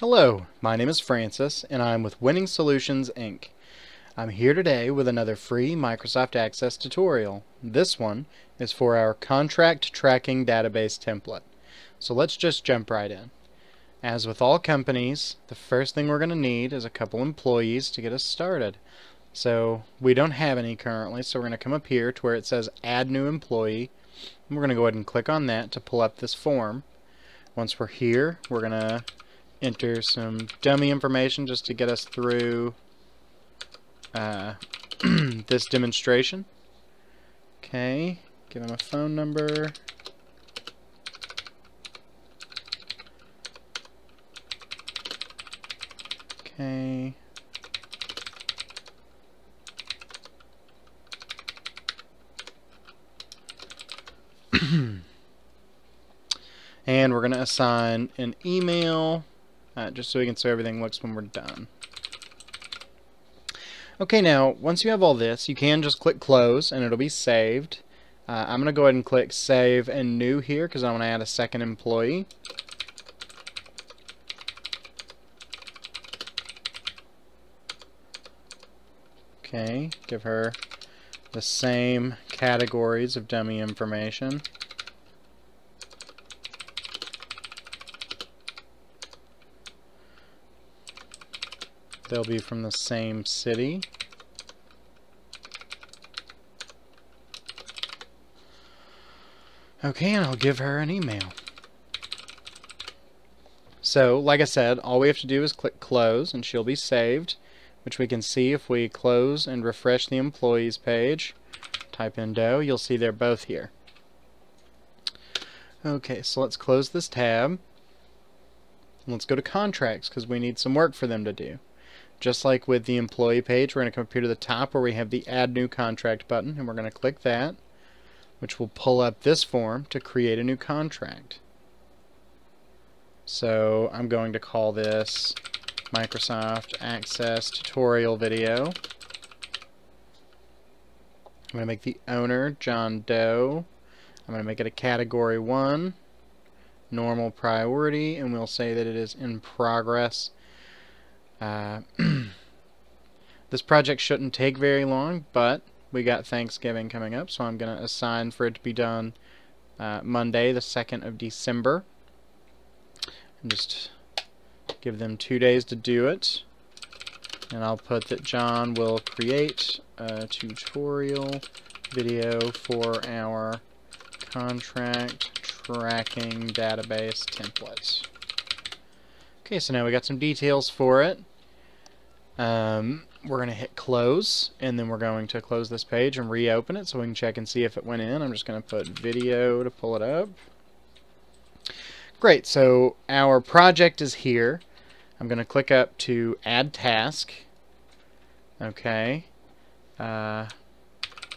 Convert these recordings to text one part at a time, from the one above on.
Hello, my name is Francis and I'm with Winning Solutions Inc. I'm here today with another free Microsoft Access tutorial. This one is for our contract tracking database template. So let's just jump right in. As with all companies, the first thing we're going to need is a couple employees to get us started. So we don't have any currently, so we're going to come up here to where it says add new employee we're going to go ahead and click on that to pull up this form. Once we're here, we're going to enter some dummy information just to get us through uh, this demonstration. Okay, give him a phone number. Okay. and we're going to assign an email uh, just so we can see everything looks when we're done. Okay, now, once you have all this, you can just click close and it'll be saved. Uh, I'm going to go ahead and click save and new here because I want to add a second employee. Okay, give her the same categories of dummy information. They'll be from the same city. Okay, and I'll give her an email. So, like I said, all we have to do is click close and she'll be saved, which we can see if we close and refresh the employees page. Type in Doe, you'll see they're both here. Okay, so let's close this tab. Let's go to contracts because we need some work for them to do. Just like with the employee page, we're going to come up here to the top where we have the Add New Contract button, and we're going to click that, which will pull up this form to create a new contract. So I'm going to call this Microsoft Access Tutorial Video. I'm going to make the owner John Doe. I'm going to make it a Category 1, Normal Priority, and we'll say that it is in progress uh, this project shouldn't take very long, but we got Thanksgiving coming up, so I'm going to assign for it to be done uh, Monday, the 2nd of December. Just give them two days to do it. And I'll put that John will create a tutorial video for our contract tracking database template. Okay, so now we got some details for it. Um, we're going to hit close, and then we're going to close this page and reopen it so we can check and see if it went in. I'm just going to put video to pull it up. Great, so our project is here. I'm going to click up to Add Task. Okay. Uh,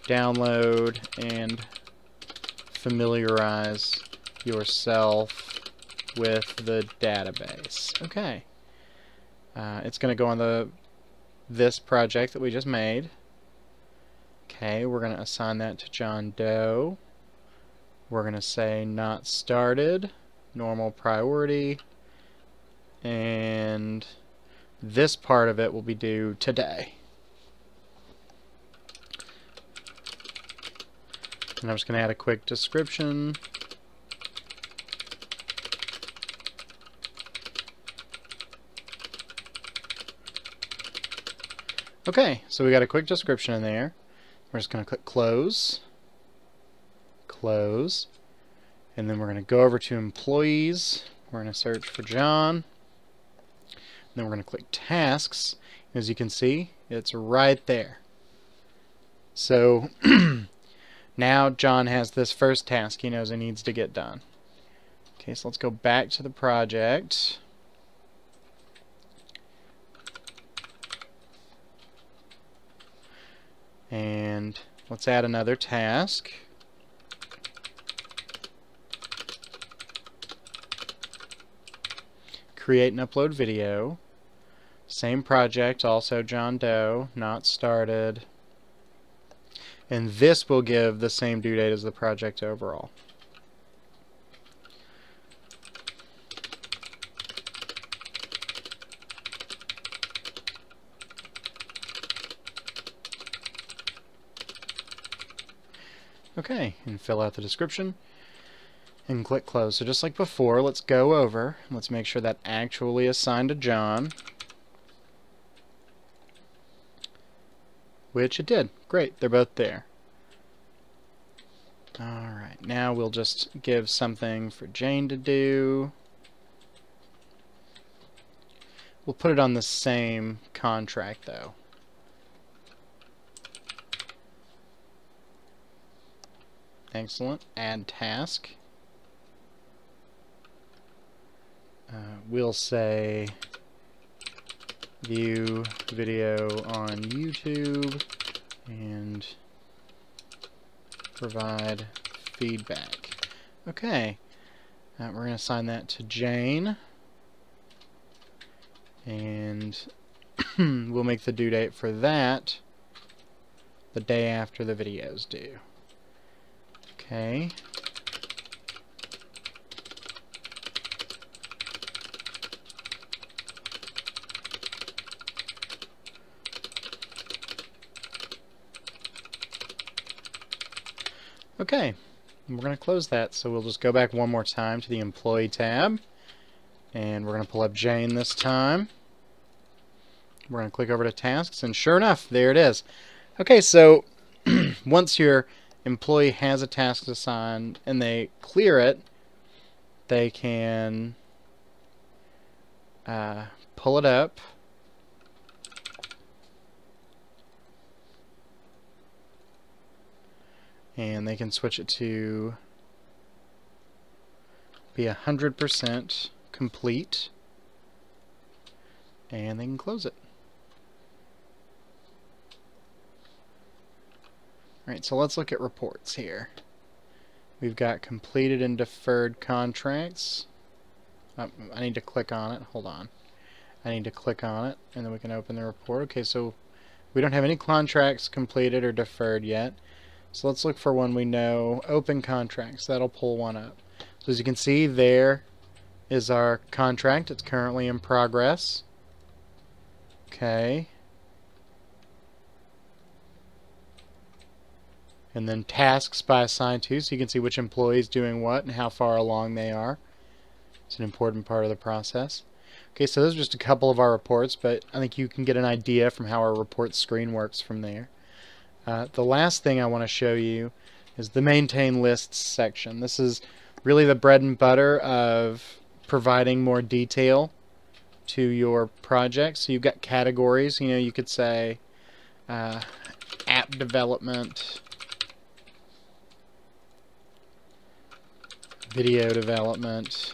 download and familiarize yourself with the database. Okay. Uh, it's going to go on the this project that we just made. Okay, we're going to assign that to John Doe. We're going to say not started, normal priority, and this part of it will be due today. And I'm just going to add a quick description. Okay, so we got a quick description in there. We're just going to click close, close, and then we're going to go over to employees. We're going to search for John. Then we're going to click tasks. As you can see, it's right there. So now John has this first task he knows he needs to get done. Okay, so let's go back to the project. And let's add another task. Create and upload video. Same project, also John Doe, not started. And this will give the same due date as the project overall. Okay, and fill out the description and click close. So just like before, let's go over, let's make sure that actually assigned to John. Which it did. Great, they're both there. Alright, now we'll just give something for Jane to do. We'll put it on the same contract though. Excellent. Add task. Uh, we'll say view video on YouTube and provide feedback. Okay, uh, we're going to assign that to Jane and we'll make the due date for that the day after the videos due. Okay. Okay, we're going to close that, so we'll just go back one more time to the Employee tab, and we're going to pull up Jane this time. We're going to click over to Tasks, and sure enough, there it is. Okay, so once your employee has a task assigned and they clear it, they can uh, pull it up and they can switch it to be a hundred percent complete and they can close it. Alright, so let's look at reports here. We've got completed and deferred contracts. Oh, I need to click on it. Hold on. I need to click on it, and then we can open the report. Okay, so we don't have any contracts completed or deferred yet. So let's look for one we know. Open contracts. That'll pull one up. So as you can see, there is our contract. It's currently in progress. Okay. And then tasks by assigned to, so you can see which employee is doing what and how far along they are. It's an important part of the process. Okay, so those are just a couple of our reports, but I think you can get an idea from how our report screen works from there. Uh, the last thing I want to show you is the maintain lists section. This is really the bread and butter of providing more detail to your project. So you've got categories. You know, you could say uh, app development, video development,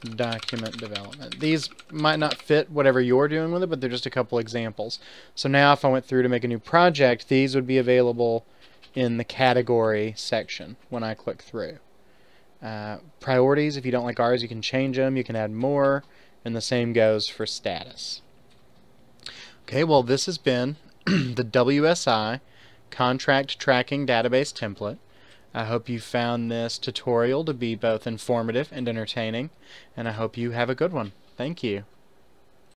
document development. These might not fit whatever you're doing with it, but they're just a couple examples. So now if I went through to make a new project, these would be available in the category section when I click through. Uh, priorities, if you don't like ours, you can change them, you can add more, and the same goes for status. Okay, well this has been the WSI Contract Tracking Database Template. I hope you found this tutorial to be both informative and entertaining, and I hope you have a good one. Thank you.